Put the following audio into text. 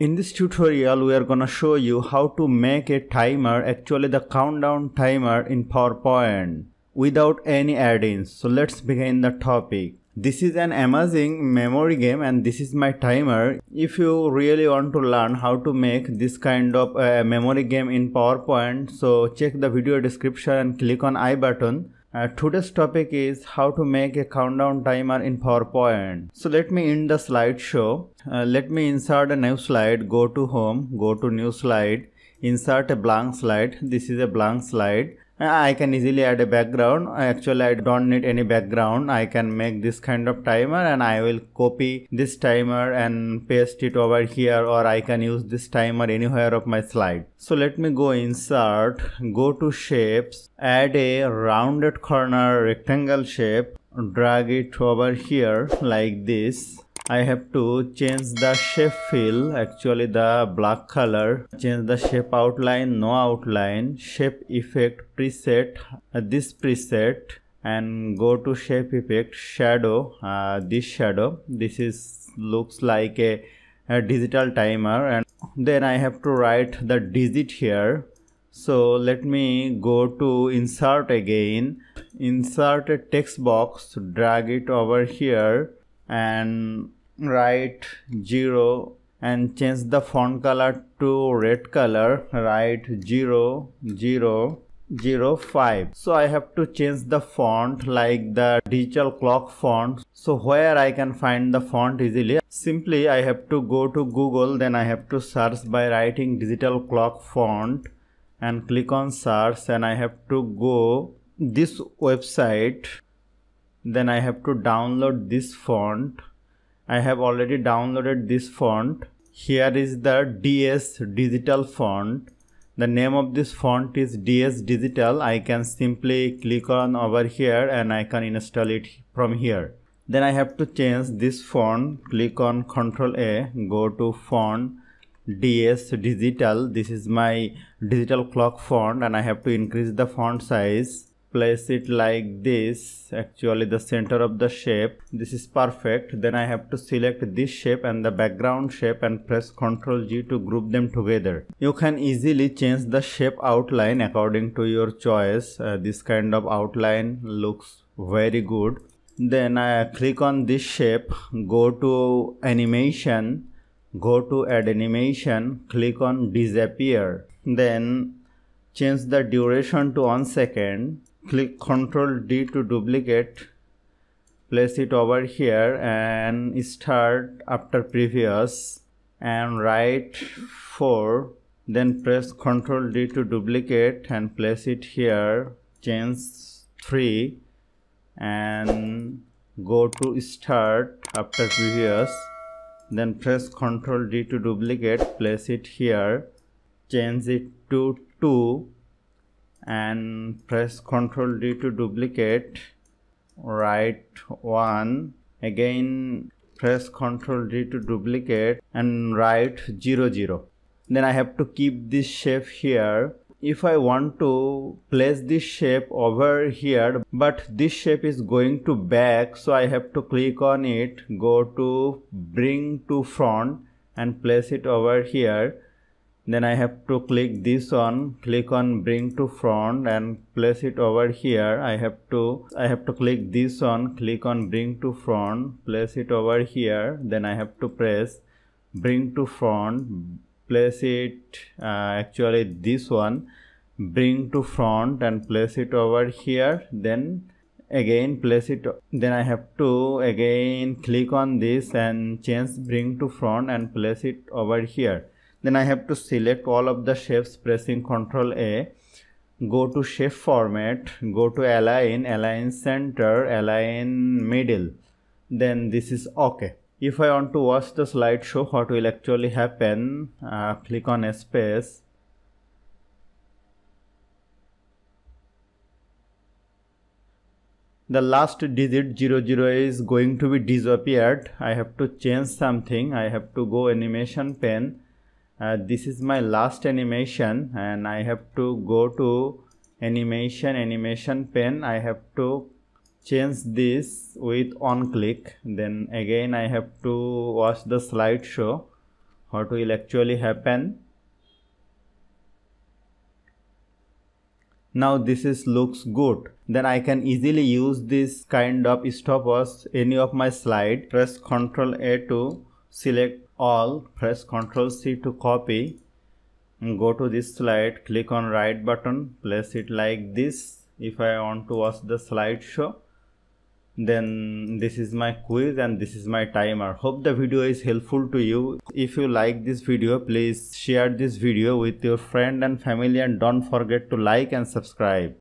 In this tutorial we are gonna show you how to make a timer actually the countdown timer in PowerPoint without any add-ins. So let's begin the topic. This is an amazing memory game and this is my timer. If you really want to learn how to make this kind of uh, memory game in PowerPoint, so check the video description and click on I button. Uh, today's topic is how to make a countdown timer in PowerPoint. So let me end the slideshow. Uh, let me insert a new slide. Go to home, go to new slide, insert a blank slide. This is a blank slide Uh, I can easily add a background. Actually I don't need any background. I can make this kind of timer and I will copy this timer and paste it over here or I can use this timer anywhere of my slide. So let me go insert go to shapes add a rounded corner rectangle shape drag it over here like this I have to change the shape fill actually the black color. Change the shape outline no outline. Shape effect preset uh, this preset. And go to shape effect shadow uh, this shadow. This is looks like a, a digital timer. And then I have to write the digit here. So let me go to insert again. Insert a text box drag it over here. And write 0 and change the font color to red color write 0 0 0 5 so i have to change the font like the digital clock font. So where i can find the font easily? Simply i have to go to google then i have to search by writing digital clock font and click on search and i have to go this website then i have to download this font I have already downloaded this font. Here is the DS digital font. The name of this font is DS digital. I can simply click on over here and I can install it from here. Then I have to change this font. Click on Ctrl A, go to font DS digital. This is my digital clock font and I have to increase the font size place it like this. Actually the center of the shape. This is perfect. Then I have to select this shape and the background shape and press ctrl G to group them together. You can easily change the shape outline according to your choice. Uh, this kind of outline looks very good. Then I click on this shape go to animation go to add animation click on disappear. Then change the duration to 1 second click Ctrl D to duplicate place it over here and start after previous and write 4 then press Ctrl D to duplicate and place it here change 3 and go to start after previous then press Ctrl D to duplicate place it here change it to 2 and press ctrl D to duplicate. Write 1 again press ctrl D to duplicate and write 0 0 then I have to keep this shape here. If I want to place this shape over here but this shape is going to back so I have to click on it go to bring to front and place it over here then I have to click this one click on bring to front and place it over here. I have to I have to click this one click on bring to front place it over here. Then I have to press bring to front place it uh, actually this one bring to front and place it over here. Then again place it then I have to again click on this and change bring to front and place it over here then I have to select all of the shapes pressing ctrl A. Go to shape format go to align align center align middle. Then this is okay. If I want to watch the slideshow what will actually happen? Uh, click on space. The last digit 00 is going to be disappeared. I have to change something. I have to go animation pane uh, this is my last animation and I have to go to animation animation pane. I have to change this with on click. Then again I have to watch the slideshow what will actually happen. Now this is looks good. Then I can easily use this kind of stopwatch any of my slide. Press ctrl A to select all press ctrl C to copy. Go to this slide click on right button place it like this. If I want to watch the slideshow then this is my quiz and this is my timer. Hope the video is helpful to you. If you like this video please share this video with your friend and family and don't forget to like and subscribe